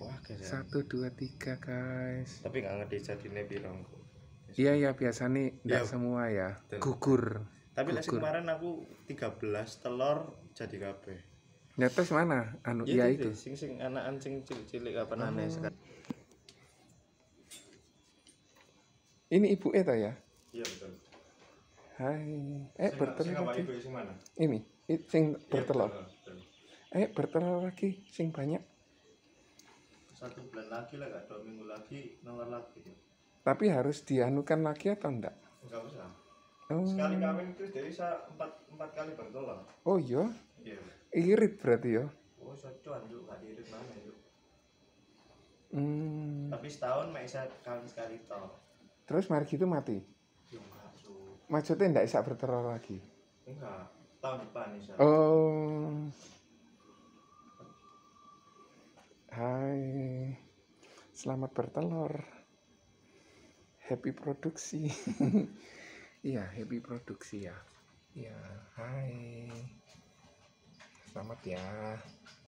Wah, keren. Satu, dua, tiga guys. Tapi nggak ngerti jadinya birong. Iya ya biasa nih, Iya. tidak semua ya. Betul. Gugur. Tapi Gugur. kemarin aku 13 telur jadi kabeh. Ya terus mana? Anu Ya, ya itu itu. deh, Sing sing anakan sing cilik-cilik kapan aneh Oh. sekarang. Ini ibu Eta ya. Iya betul. Hai. Eh bertelur lagi. ibu sing mana? Ini, sing Iya, bertelur. betul, betul. Eh bertelur lagi, sing banyak. Satu bulan lagi lah, gak dua minggu lagi nongol lagi. Tapi harus dianukan lagi atau enggak? Enggak usah. Oh, Sekali kawin terus jadi bisa empat empat kali bertelur. oh iya, Iya. irit berarti ya. Oh, socuan yuk, gak diirit mana yuk. Hmm. Tapi setahun mek bisa kawin sekali toh. Terus mari gitu mati. Ya enggak, Su. Maksudnya enggak bisa bertelur lagi. Enggak. Tahun depan bisa. Oh. Hai. Selamat bertelur. Happy produksi. Iya, happy produksi ya. Iya, hai. Selamat ya.